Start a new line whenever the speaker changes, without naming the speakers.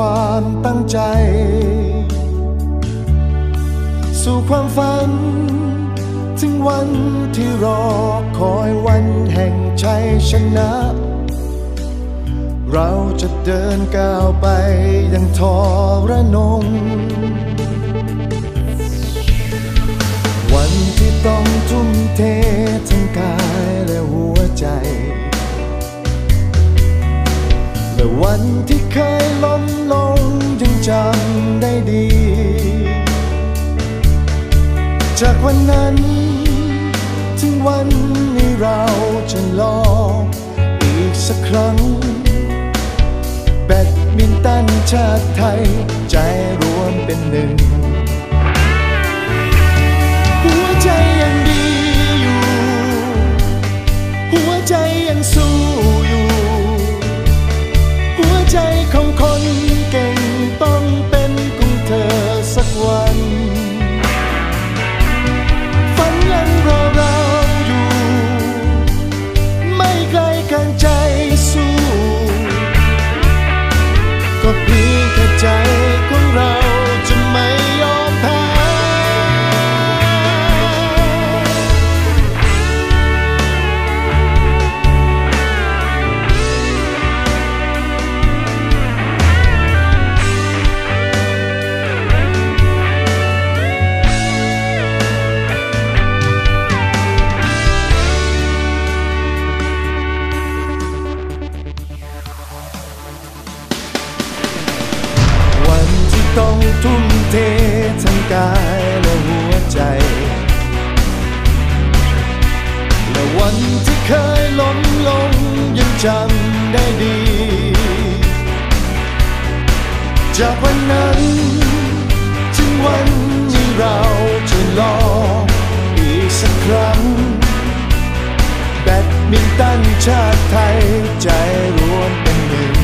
ความตั้งใจ สู่ความฝัน ถึงวันที่รอคอยวันแห่งชัยชนะ เราจะเดินก้าวไปยังทอระนง วันที่ต้องทุ่มเท จากวันนั้น ถึงวันนี้เราจะลองอีกสักครั้ง แบดมินตันชาติไทย ใจรวมเป็นหนึ่ง หัวใจยังดีอยู่ หัวใจยังสู้อยู่ หัวใจของคน ก็ ต้องทุ่มเททั้งกายและหัวใจ และวันที่เคยล้มลงยังจำได้ดี จากวันนั้นถึงวันที่เราจะลองอีกสักครั้ง แบดมินตันชาติไทยใจรวมเป็น